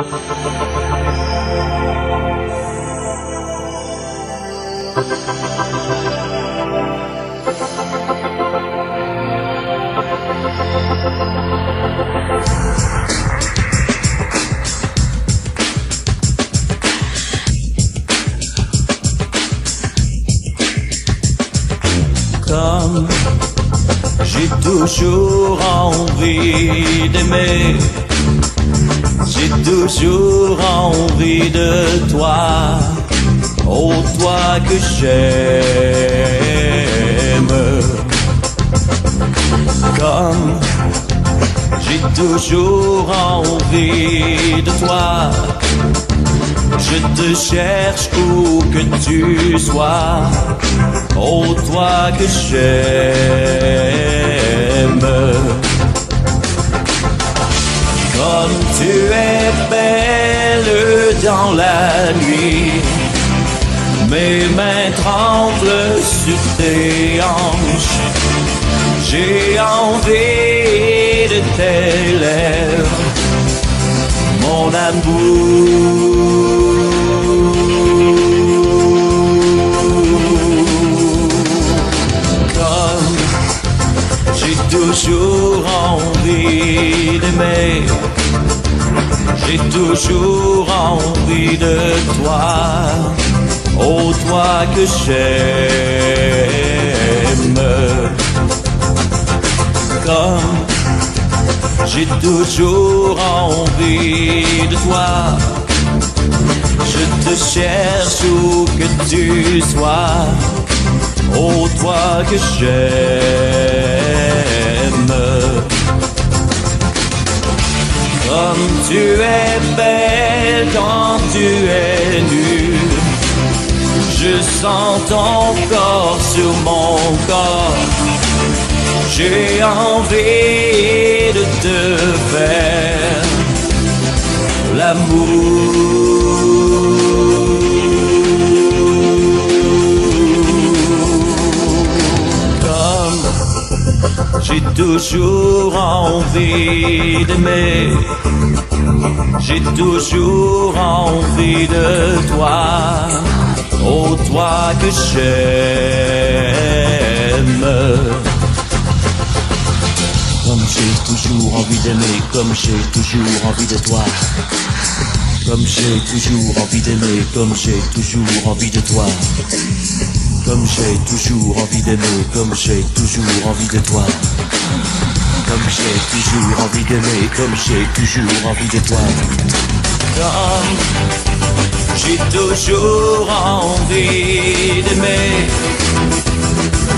Comme j'ai toujours envie d'aimer, j'ai toujours envie de toi, oh toi que j'aime. Comme j'ai toujours envie de toi, je te cherche où que tu sois, oh toi que j'aime. Dans la nuit, mes mains tremblent sur tes hanches. J'ai envie de tes lèvres, mon amour. Comme j'ai toujours envie d'aimer, j'ai toujours envie de toi, oh toi que j'aime. Comme j'ai toujours envie de toi. Je te cherche où que tu sois. Oh toi que j'aime. Comme tu es belle quand tu es nue. Je sens ton corps sur mon corps. J'ai envie de te faire l'amour. Toujours envie d'aimer, j'ai toujours envie de toi, oh toi que j'aime. Comme j'ai toujours envie d'aimer, comme j'ai toujours envie de toi. Comme j'ai toujours envie d'aimer, comme j'ai toujours envie de toi. Comme j'ai toujours envie d'aimer, comme j'ai toujours envie de toi. Comme j'ai toujours envie d'aimer, comme j'ai toujours envie de toi. Comme j'ai toujours envie d'aimer.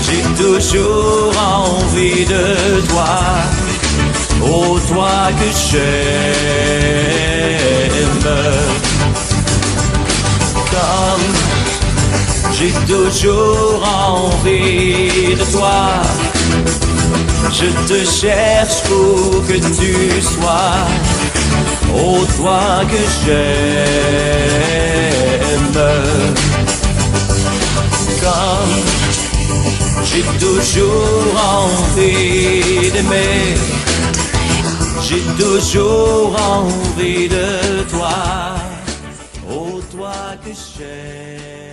J'ai toujours envie de toi, oh toi que j'aime. J'ai toujours envie de toi, je te cherche pour que tu sois, oh toi que j'aime. Comme j'ai toujours envie d'aimer. J'ai toujours envie de toi. Oh, toi que j'aime.